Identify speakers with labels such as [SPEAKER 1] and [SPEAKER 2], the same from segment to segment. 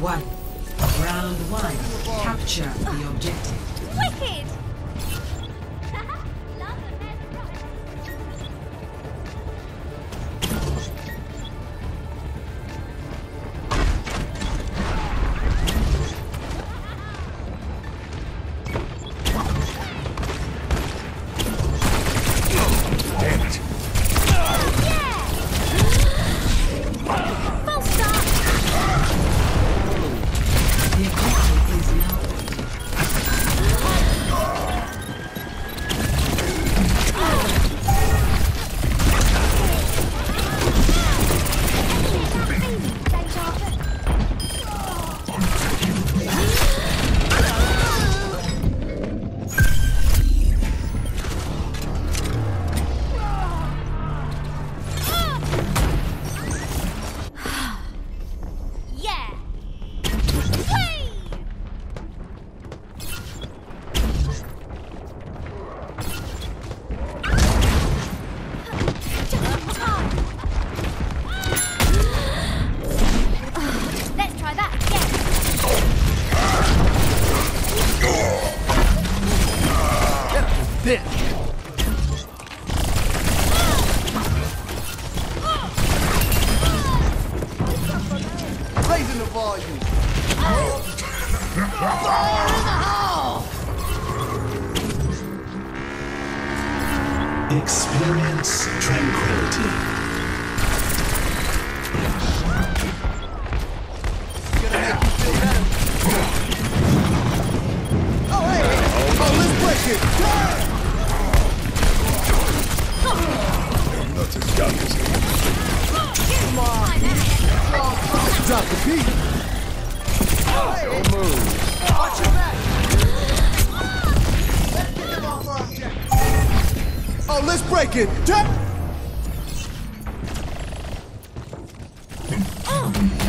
[SPEAKER 1] One. Round one. Capture the objective.
[SPEAKER 2] Wicked!
[SPEAKER 3] Bitch. Raising the volume.
[SPEAKER 4] Experience tranquility.
[SPEAKER 3] Gonna make you. Oh, hey. Oh, let's break it.
[SPEAKER 4] I'm not as young as.
[SPEAKER 3] Drop the beat. Don't move. Watch your back. Let's get them off our objective. Oh, let's break it.
[SPEAKER 2] Well,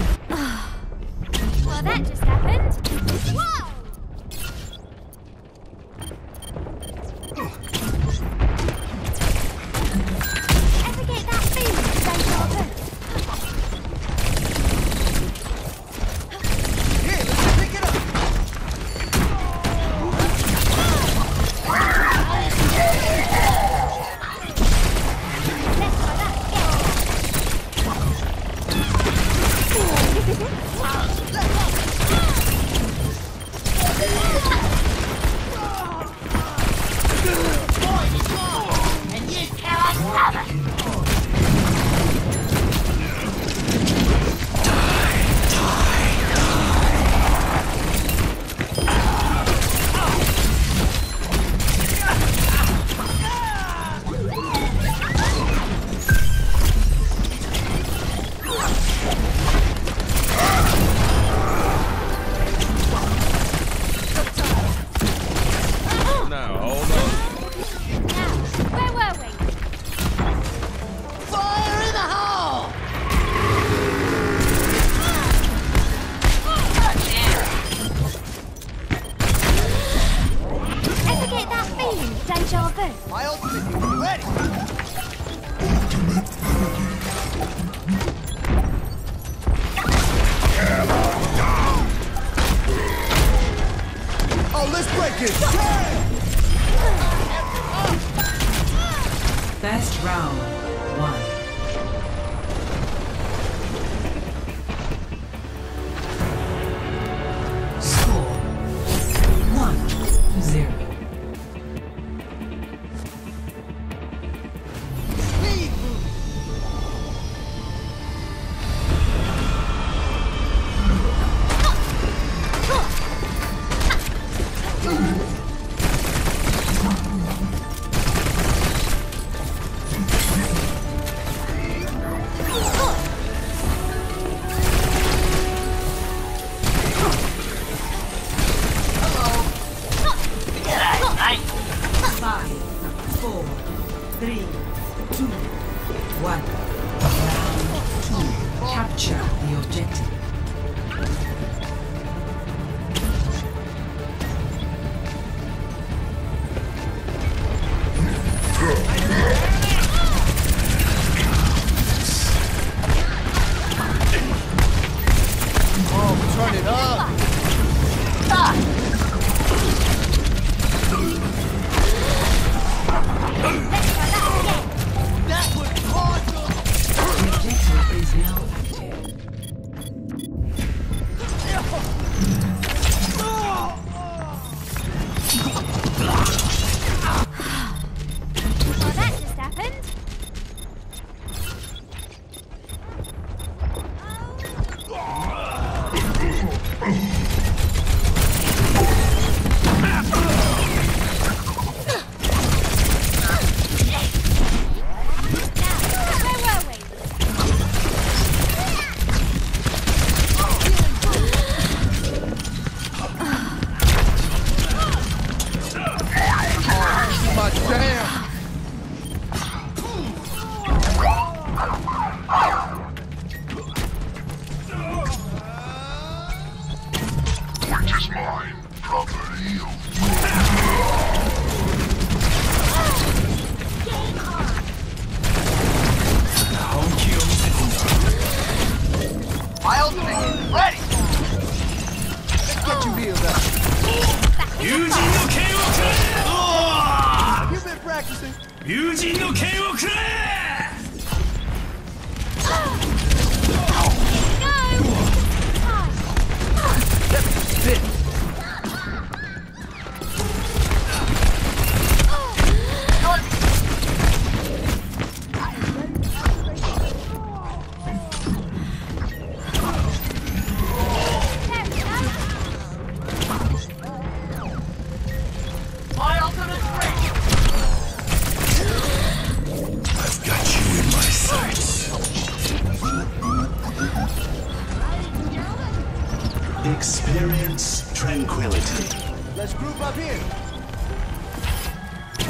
[SPEAKER 5] 友人の剣をくれ！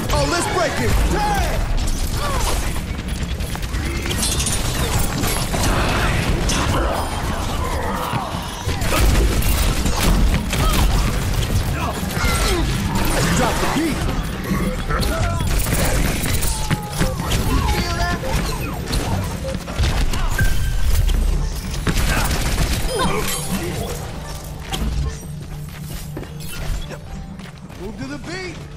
[SPEAKER 1] Oh, let's break it! Hey! Drop the beat! the beat.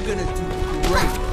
[SPEAKER 1] You're gonna do great.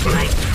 [SPEAKER 5] Healing.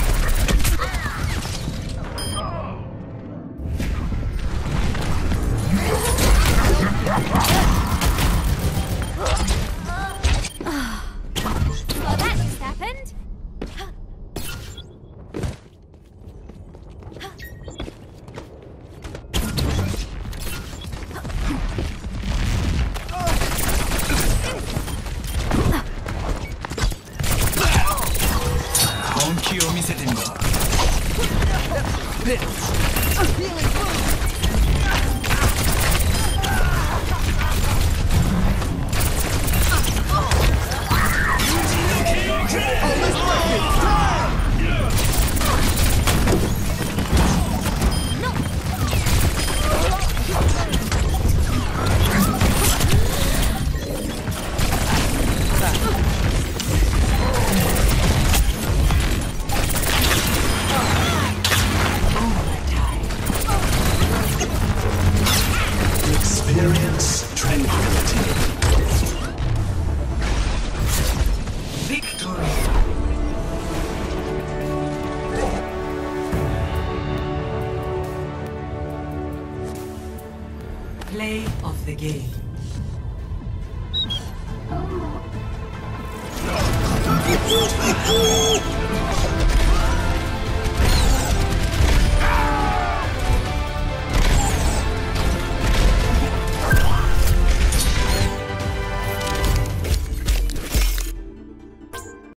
[SPEAKER 1] Play of the game.
[SPEAKER 5] Ooh,